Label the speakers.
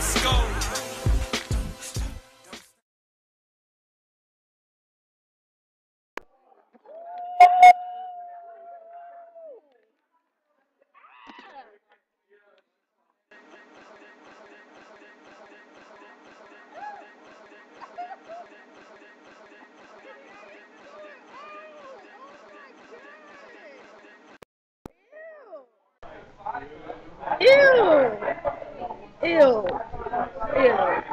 Speaker 1: Let's go. Ew! Ew! Ew.